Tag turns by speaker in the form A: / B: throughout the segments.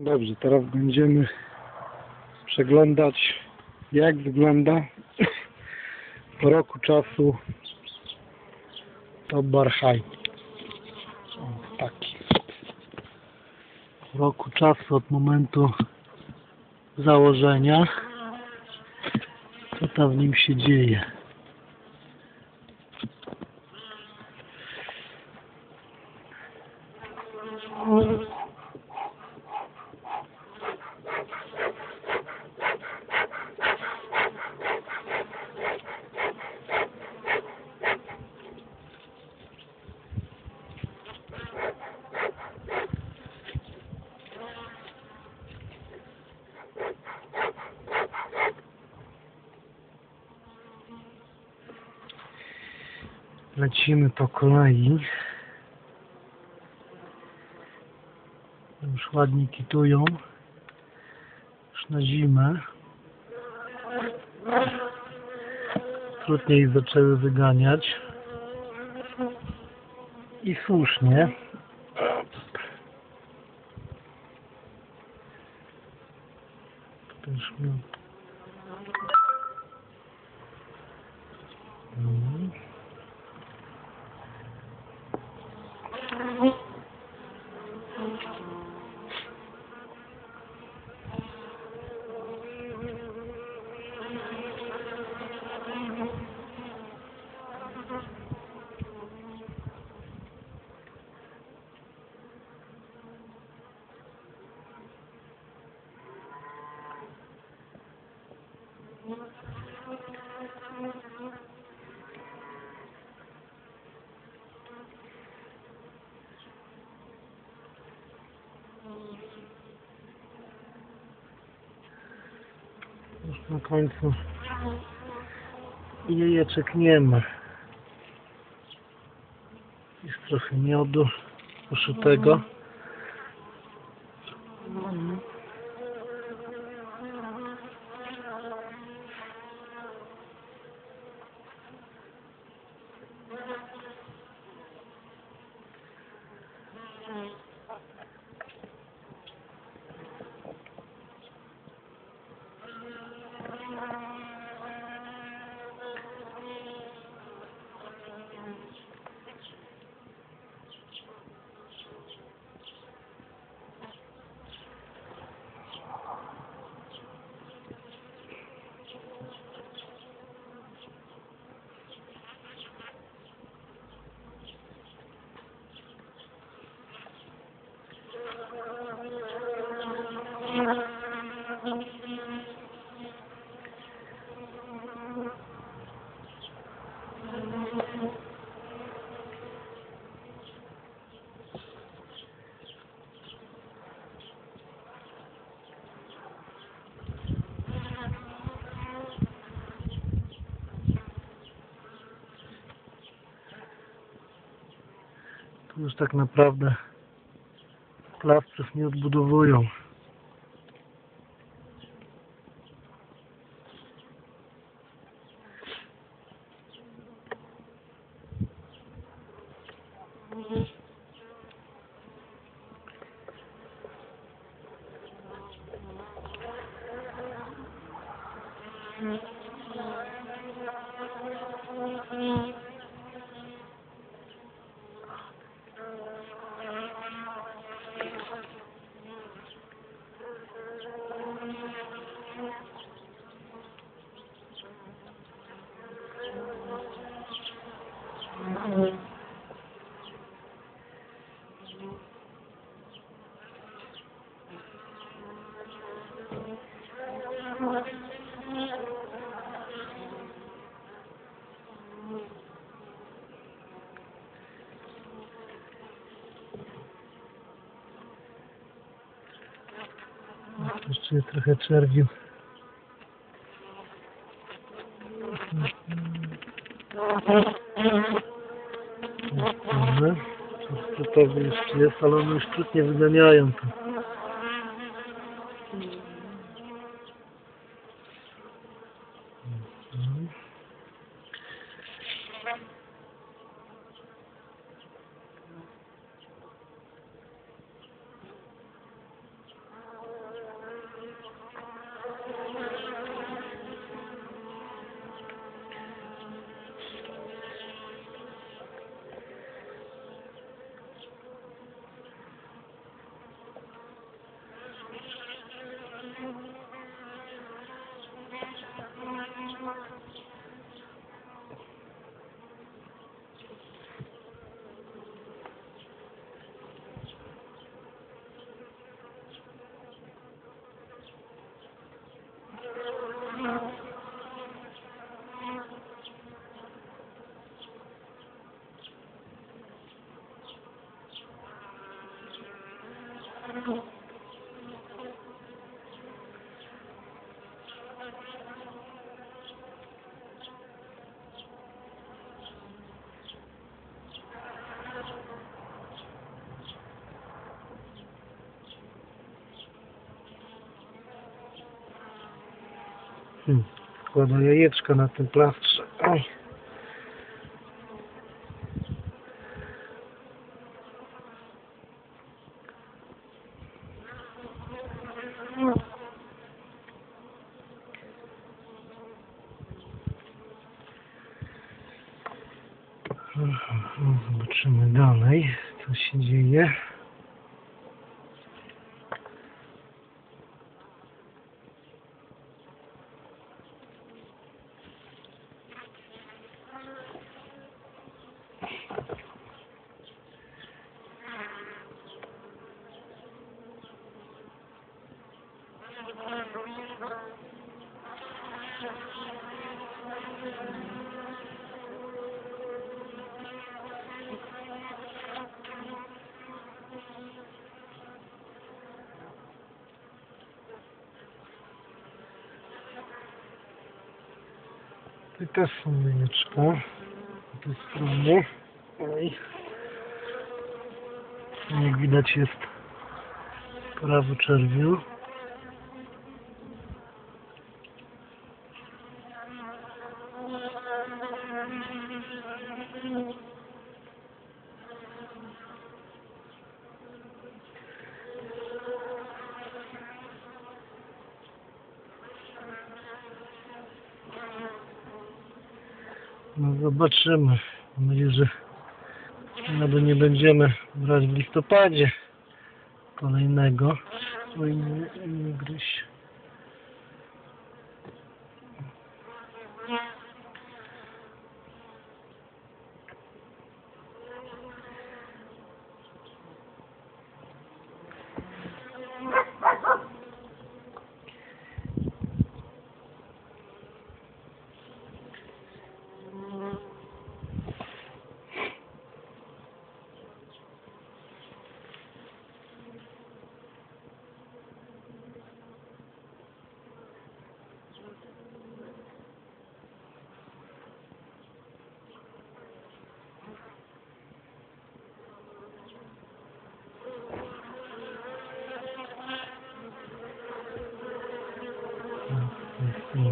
A: Dobrze, teraz będziemy przeglądać jak wygląda po roku czasu to Barhaj. Taki. Roku czasu od momentu założenia co tam w nim się dzieje. Lecimy po kolei. Już ładnie kitują. Już na zimę. Trudniej zaczęły wyganiać. I słusznie. Też mi... Mhm. Już na końcu jajeczek nie ma. Jest trochę miodu poszytego. Tu już tak naprawdę plastrów nie odbudowują. Jeszcze jest trochę czerwiu. Dobrze. Gotowy jeszcze jest, ale one już trud nie wyganiają to. Hmm. Kładę jajeczka na tym plastrze. Oj. Zobaczymy dalej, co się dzieje. Tu też są jajeczka. Z tej strony. Oj. Jak widać jest prawo czerwiu. Zobaczymy. Mam nadzieję, że nawet nie będziemy brać w listopadzie kolejnego. Oj, nie, nie gryź.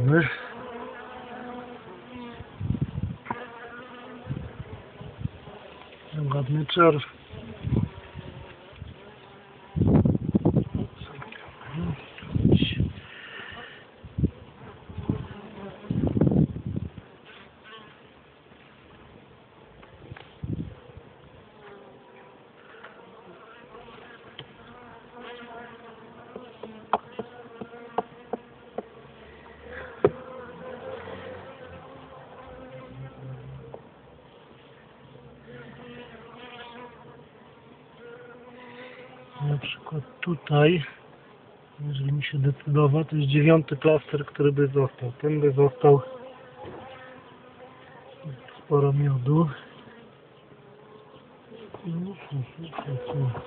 A: Zdejmijmy. Ładny czerw. Na przykład tutaj, jeżeli mi się decydował, to jest dziewiąty plaster, który by został. Ten by został sporo miodu. No,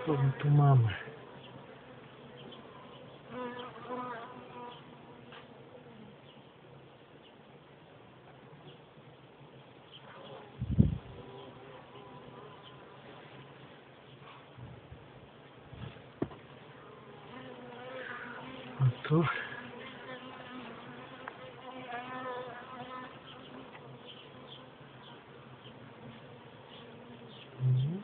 A: Co my tu mamy? A tu Mhm.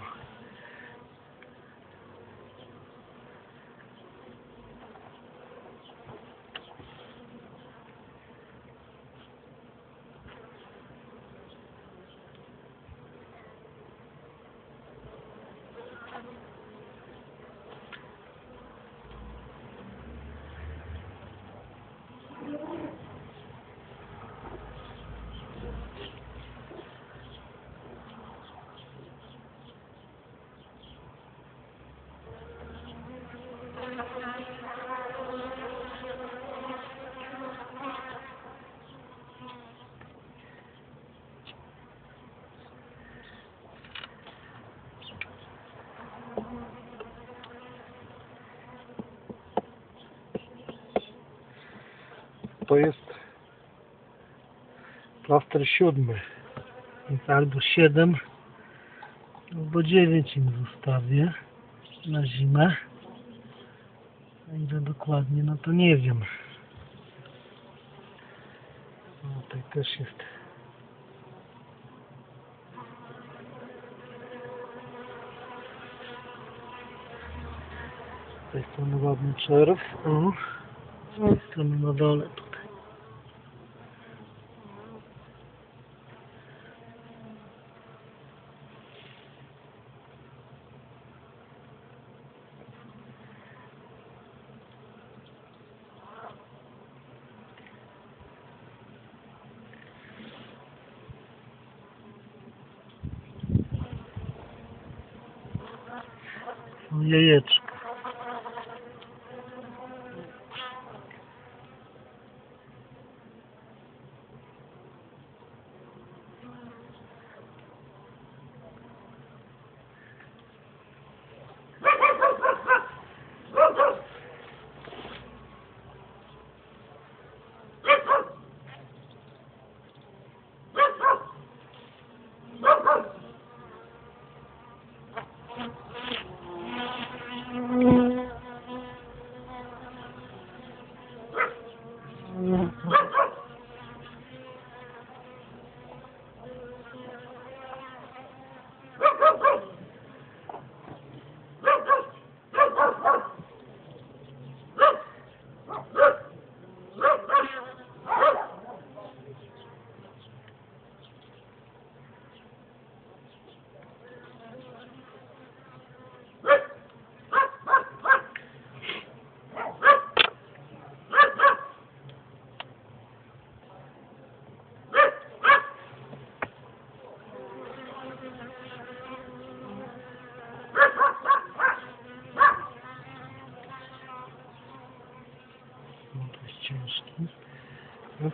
A: to jest plaster siódmy. Więc albo 7 albo 9 im zostawię na zimę. Dokładnie, no to nie wiem. No, tutaj też jest. Z tej strony ładny czerw. O. Z tej strony na dole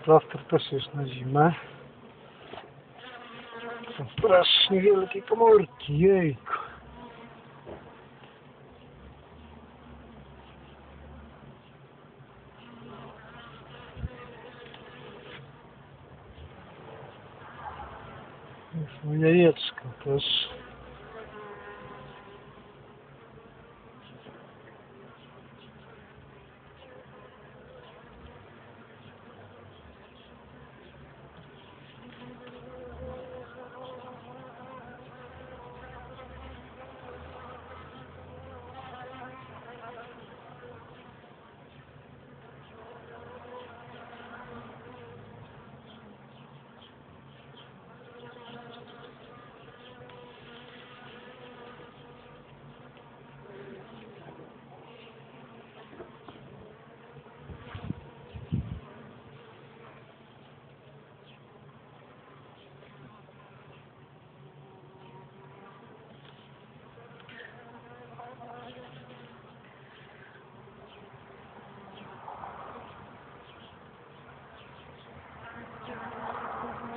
A: plaster też jest na zimę. Są strasznie wielkie komórki, jejku.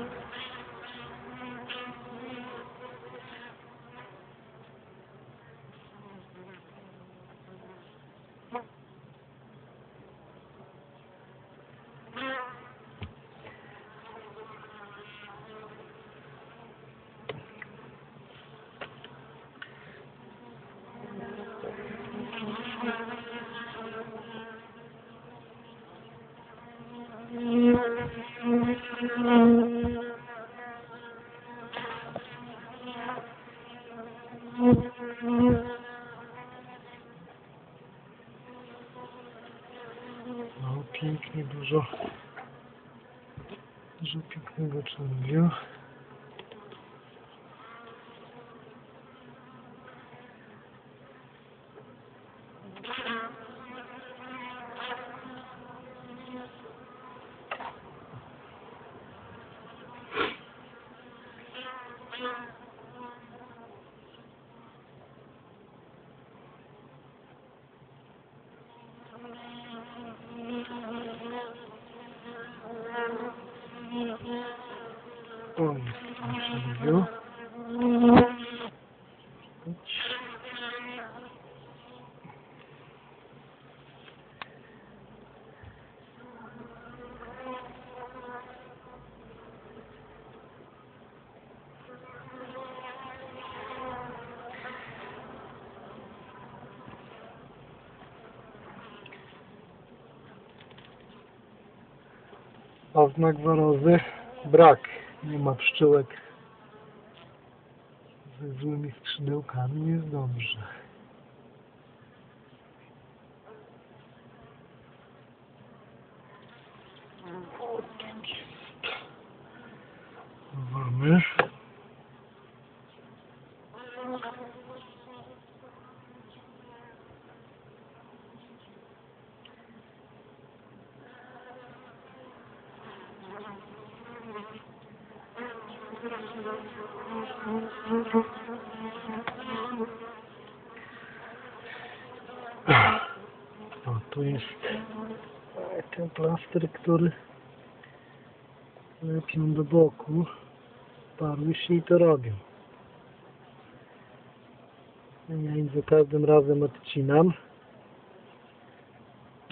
A: Thank you. Dużo. Dużo pięknego czerwiu. O, jest tam czerwiu. Oznak warozy brak. Nie ma pszczółek ze złymi skrzydełkami. Jest dobrze. O, tak jest. Mamy. O, tu jest ten plaster, który lepią do boku. Parusi to robią. Ja im za każdym razem odcinam.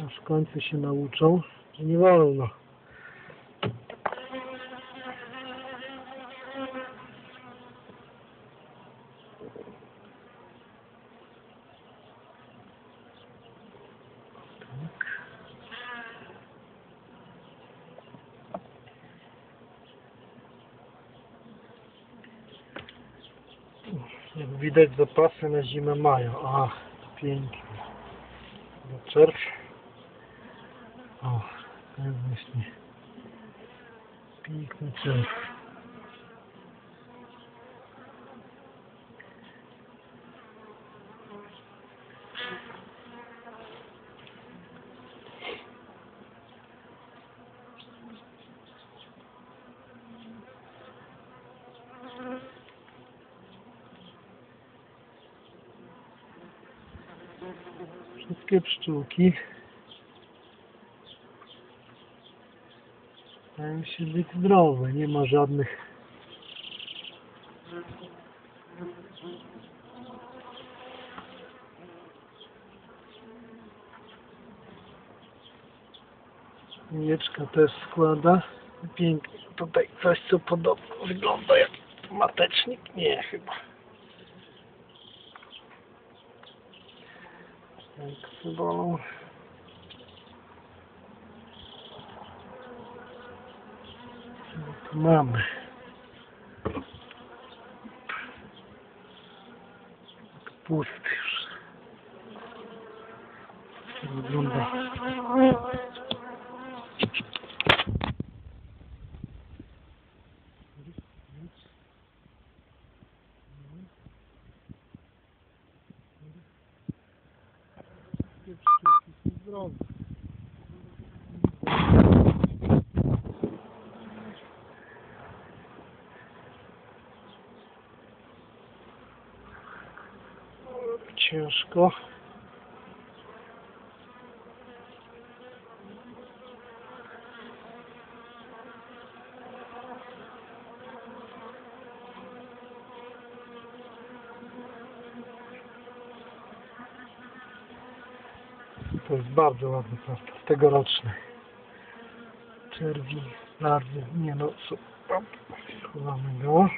A: Aż w końcu się nauczą, że nie wolno. Tak. Jak widać zapasy na zimę mają. Ach, pięknie. Do czerw. O, to jest właśnie piękny czerw. Wszystkie pszczółki wydają się być zdrowe. Nie ma żadnych Jeczka też składa. Pięknie. Tutaj coś co podobno wygląda jak matecznik. Nie chyba. Jak sybolą. Co tu mamy? To pusty już. To wygląda. Wszystkie pszczółki są zdrowe. Ciężko. To jest bardzo ładny plaster, tegoroczny. Czerwi, larwy, nie no, super. Chowamy go.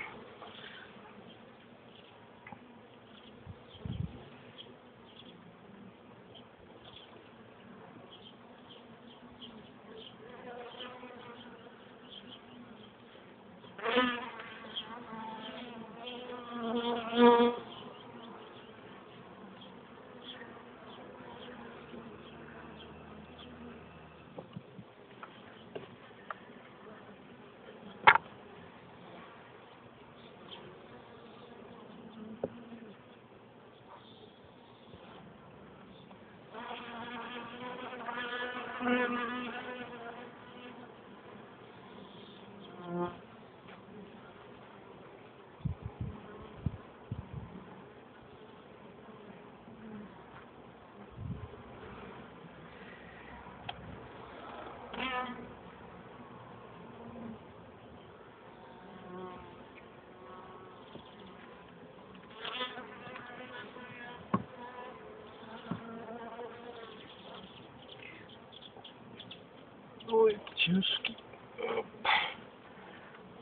A: Oj, ciężki.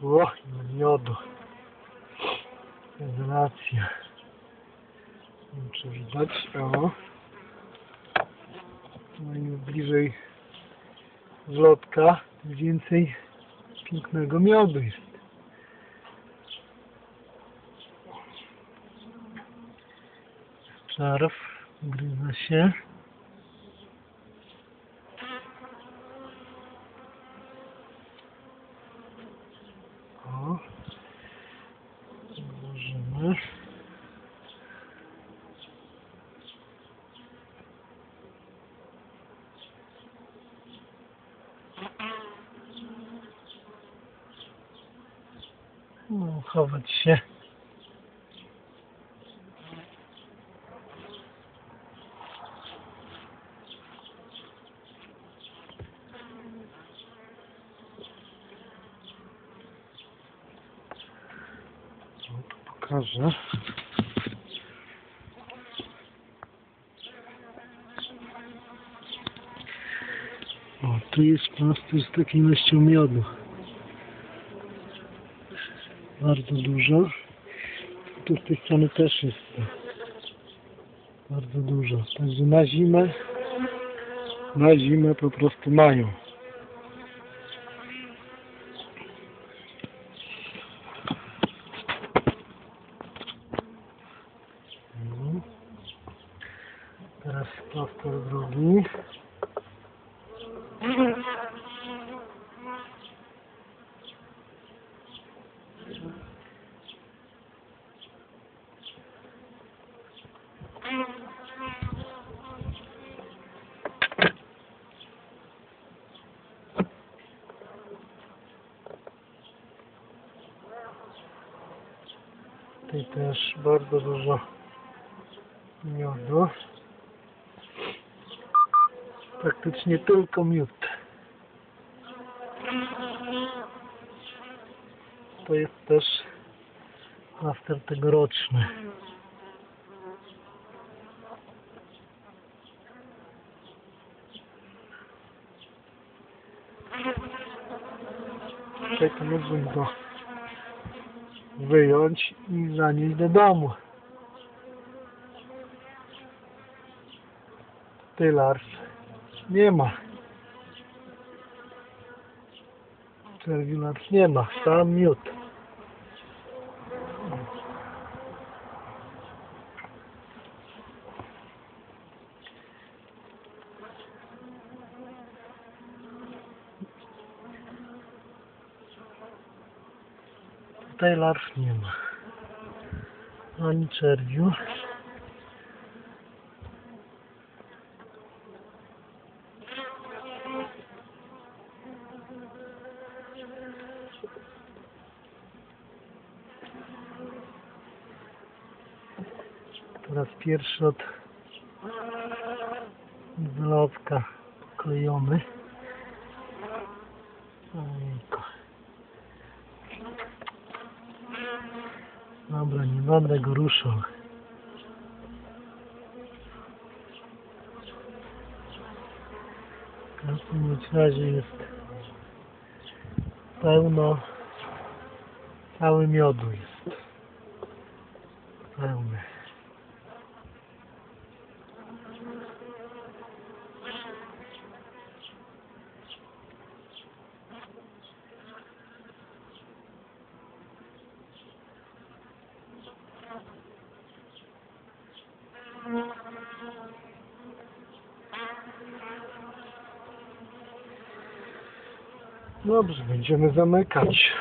A: O, i miodu. Rewelacja. Nie wiem, czy widać. O. No i bliżej wlotka. więcej pięknego miodu jest. Czarw gryza się. O. Włożymy. Chować się. Pokażę. O, tu jest plaster z taką ilością miodu. Bardzo dużo. Tu z tej strony też jest bardzo dużo. Także na zimę, na zimę po prostu mają. Mhm. Teraz plaster drugi. Tutaj też bardzo dużo miodu. Praktycznie tylko miód. To jest też plaster tegoroczny. To mógłbym go wyjąć i zanieść do domu. Larw nie ma. Larw nie ma, sam miód. Tutaj larw nie ma. Ani czerwiu. Po raz pierwszy od wylocka klejony. Dobra, nie będę go ruszał. W każdym razie jest pełno, cały miodu jest. Pełny. Dobrze, będziemy zamykać.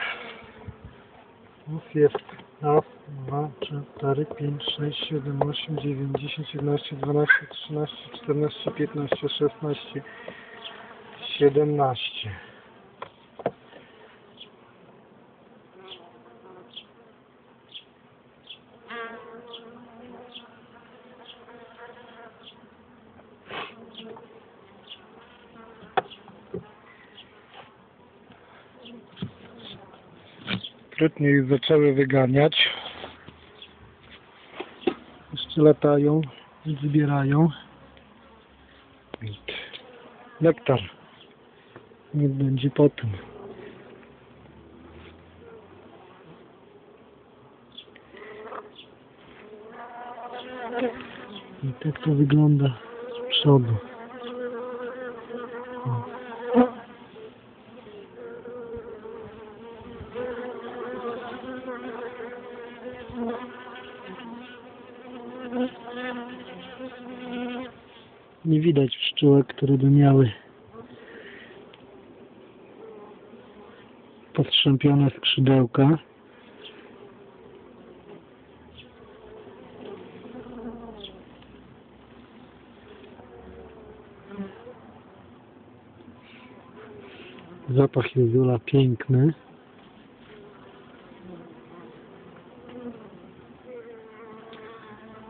A: Już jest raz, dwa, trzy, cztery, pięć, sześć, siedem, osiem, dziewięć, dziesięć, jedenaście, dwanaście, trzynaście, czternaście, piętnaście, szesnaście, siedemnaście. Trudnie już zaczęły wyganiać. Jeszcze latają, więc zbierają. Nektar. Nie będzie potem. I tak to wygląda z przodu. Nie widać pszczółek, które by miały postrzępione skrzydełka. Zapach jezula piękny.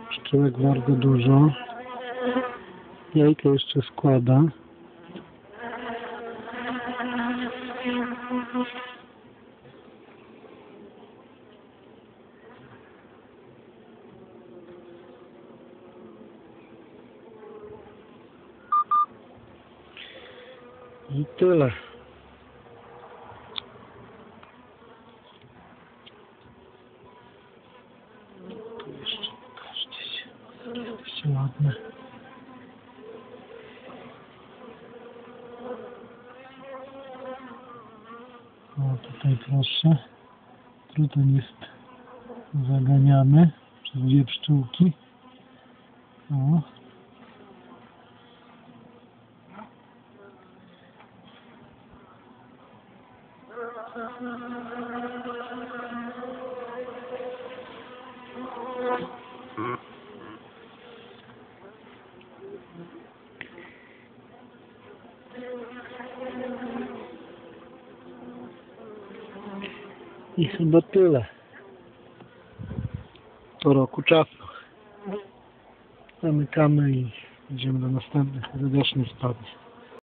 A: Pszczółek bardzo dużo. Jajka jeszcze składa. I tyle. Tu jeszcze pokażcie się. Jesteście ładne. O, tutaj proszę. Jest zaganiany przez dwie pszczółki. O. Chyba tyle. Po roku czasu. Zamykamy i idziemy do następnych radosnych spadów.